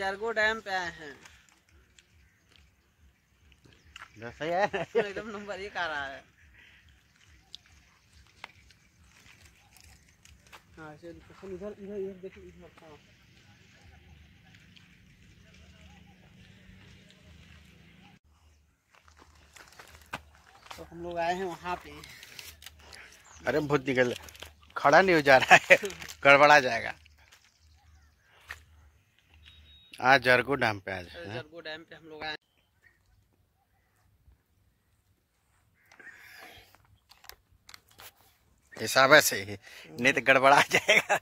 जरगो dam पे आए हैं। एकदम नंबर एक आ रहा है। हाँ चल चल इधर इधर इधर देखो इधर हाँ तो हम लोग आए हैं वहाँ पे। अरे बहुत निकल। खड़ा नहीं हो जा रहा है। गड़बड़ा जाएगा। आज जरगो डैम पे आज जरगो डैम पे हम लोग आए। हिसाब से ही नहीं तो गड़बड़ा जाएगा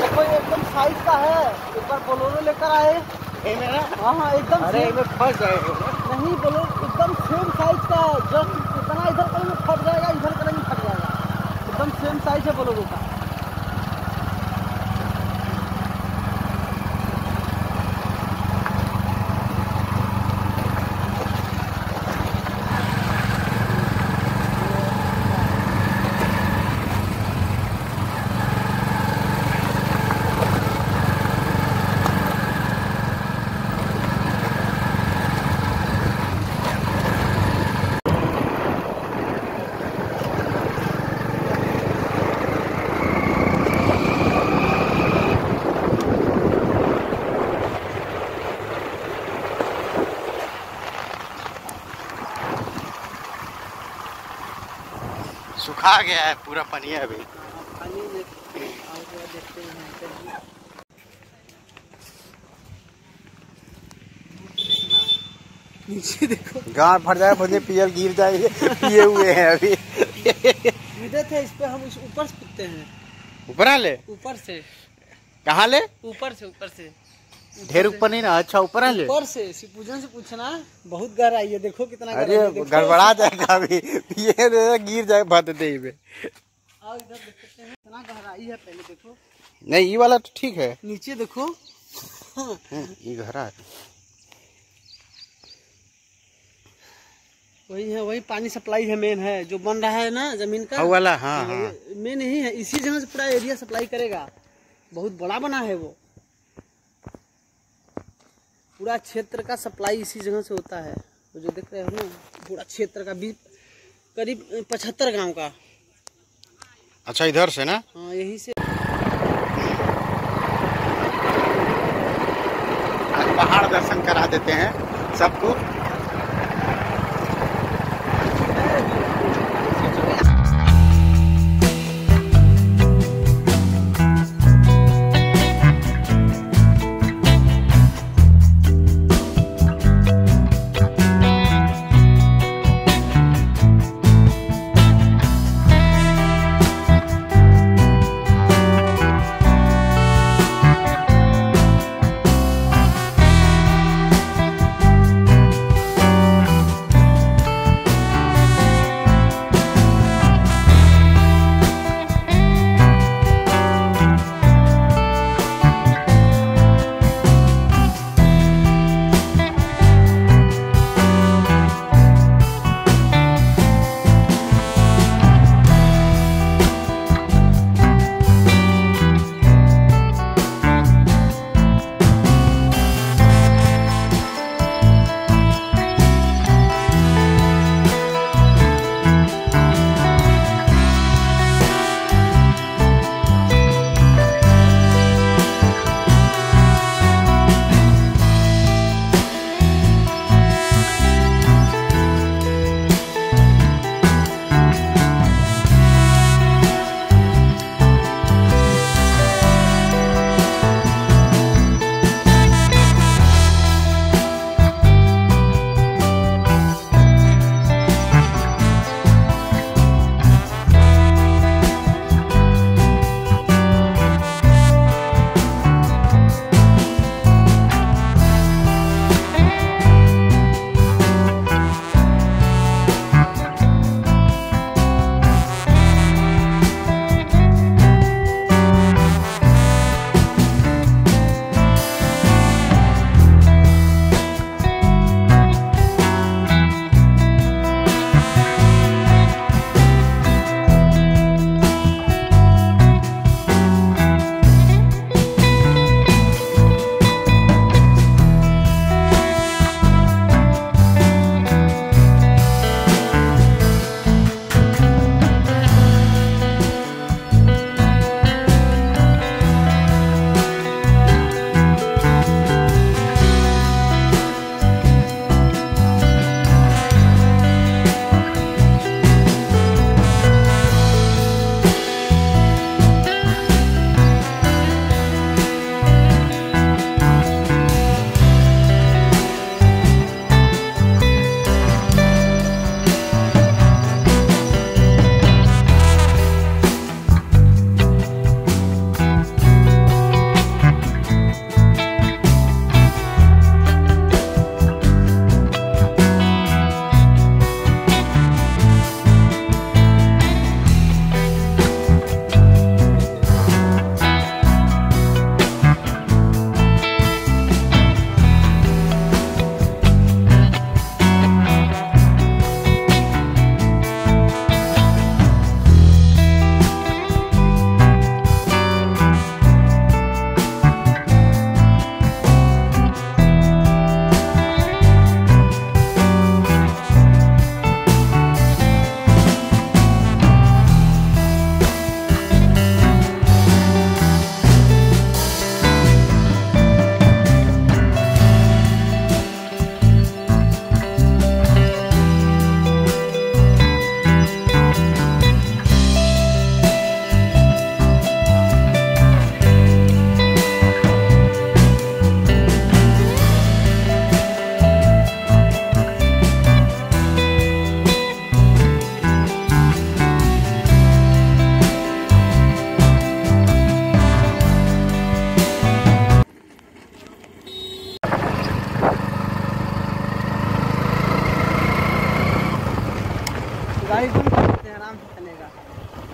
देखो ये एकदम साइज़ का है एक बार बोलोरो लेकर आए हाँ हाँ एकदम अरे फंस जाएगा नहीं बोलो एकदम सेम साइज़ का जब इतना इधर करेंगे फट जाएगा इधर करेंगे फट जाएगा। एकदम सेम साइज़ है बोलोगे का सुखा गया है पूरा पानी है अभी। पानी देखते हैं नीचे देखो। गाँव फट जाए मुझे पियल गिर जाएँगे पिए हुए हैं अभी। सीधे थे इस पे हम ऊपर से कूदते हैं। ऊपर आ ले? ऊपर से। कहाँ ले? ऊपर से ऊपर से। ढेर ऊपर नहीं ना अच्छा ऊपर है ले। ऊपर से शिव पूजन से पूछना बहुत गहराई है देखो कितना अरे है। गड़बड़ा जाएगा अभी। ये गिर जाए भत दे में। हैं गहराई है पहले देखो। नहीं ये वाला तो ठीक है। नीचे देखो। हम्म, ये गहरा है वही है वही पानी सप्लाई है मेन है जो बन रहा है ना ज़मीन का। वाला हाँ हाँ। मेन यही है इसी जगह से पूरा एरिया सप्लाई करेगा। बहुत बड़ा बना है वो। पूरा क्षेत्र का सप्लाई इसी जगह से होता है। वो जो देख रहे हो ना पूरा क्षेत्र का बीस करीब पचहत्तर गाँव का। अच्छा इधर से ना? हाँ यहीं से। पहाड़ दर्शन करा देते हैं सबको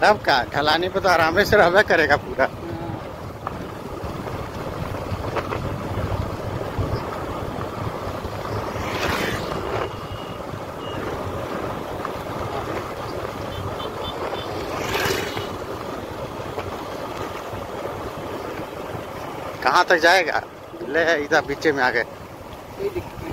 तब का, ढलाने पे तो आराम से रहबे करेगा पूरा। कहाँ तक जाएगा? ले, इधर पीछे में आ गए कोई दिक्कत नहीं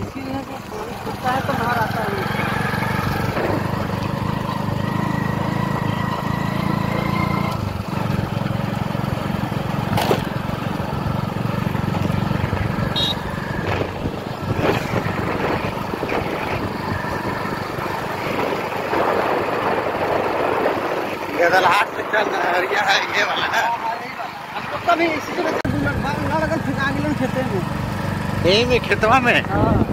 इसीलिए तो पानी खुलता है तो बाहर आता है गदलहाट से चल नहरिया है ये वाला है तभी इसी में। खेतवा में? हाँ।